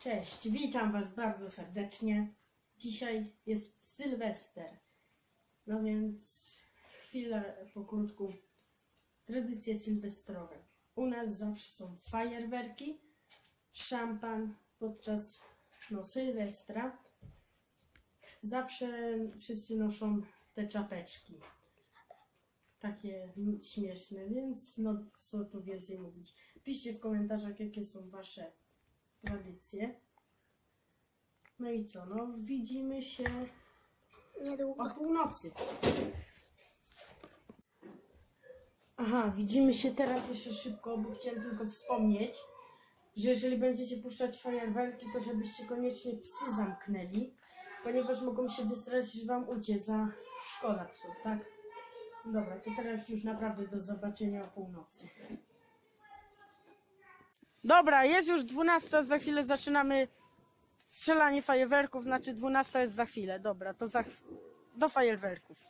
Cześć, witam Was bardzo serdecznie. Dzisiaj jest Sylwester. No więc chwilę po krótku. Tradycje sylwestrowe. U nas zawsze są fajerwerki, szampan podczas no, Sylwestra. Zawsze wszyscy noszą te czapeczki. Takie śmieszne, więc no co tu więcej mówić. Piszcie w komentarzach, jakie są Wasze tradycje. No i co? No, widzimy się Niedługo. o północy. Aha, widzimy się teraz jeszcze szybko, bo chciałem tylko wspomnieć, że jeżeli będziecie puszczać fajerwerki, to żebyście koniecznie psy zamknęli, ponieważ mogą się wystraszyć wam uciec, a szkoda psów, tak? Dobra, to teraz już naprawdę do zobaczenia o północy. Dobra, jest już 12, za chwilę zaczynamy strzelanie fajerwerków, znaczy 12 jest za chwilę. Dobra, to za do fajerwerków.